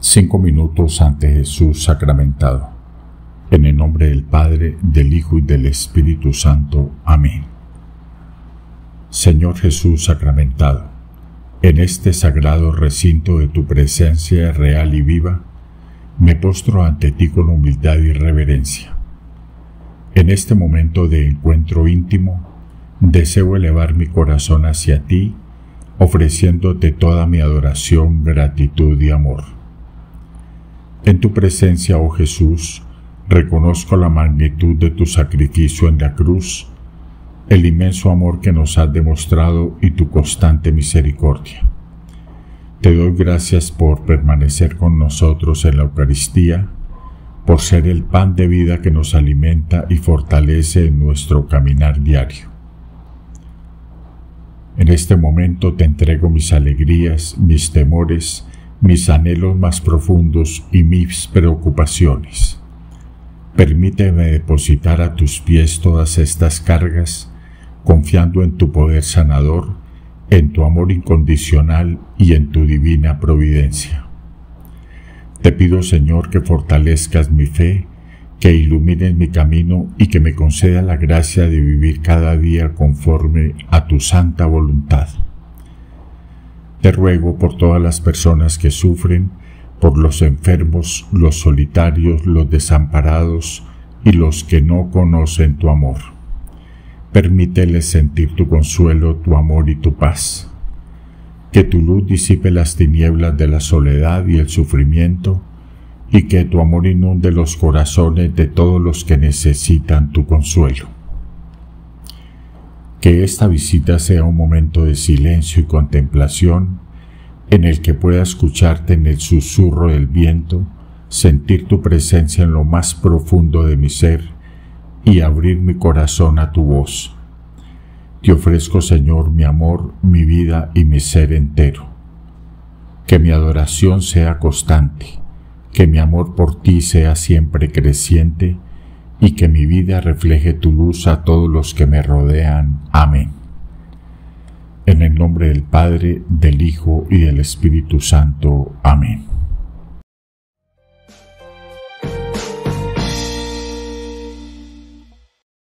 Cinco minutos ante Jesús sacramentado. En el nombre del Padre, del Hijo y del Espíritu Santo. Amén. Señor Jesús sacramentado, en este sagrado recinto de tu presencia real y viva, me postro ante ti con humildad y reverencia. En este momento de encuentro íntimo, deseo elevar mi corazón hacia ti, ofreciéndote toda mi adoración, gratitud y amor. En tu presencia, oh Jesús, reconozco la magnitud de tu sacrificio en la cruz, el inmenso amor que nos has demostrado y tu constante misericordia. Te doy gracias por permanecer con nosotros en la Eucaristía, por ser el pan de vida que nos alimenta y fortalece en nuestro caminar diario. En este momento te entrego mis alegrías, mis temores, mis anhelos más profundos y mis preocupaciones. Permíteme depositar a tus pies todas estas cargas, confiando en tu poder sanador, en tu amor incondicional y en tu divina providencia. Te pido, Señor, que fortalezcas mi fe, que ilumines mi camino y que me conceda la gracia de vivir cada día conforme a tu santa voluntad. Te ruego por todas las personas que sufren, por los enfermos, los solitarios, los desamparados y los que no conocen tu amor. Permíteles sentir tu consuelo, tu amor y tu paz. Que tu luz disipe las tinieblas de la soledad y el sufrimiento, y que tu amor inunde los corazones de todos los que necesitan tu consuelo. Que esta visita sea un momento de silencio y contemplación en el que pueda escucharte en el susurro del viento, sentir tu presencia en lo más profundo de mi ser y abrir mi corazón a tu voz. Te ofrezco, Señor, mi amor, mi vida y mi ser entero. Que mi adoración sea constante, que mi amor por ti sea siempre creciente y que mi vida refleje tu luz a todos los que me rodean. Amén. En el nombre del Padre, del Hijo y del Espíritu Santo. Amén.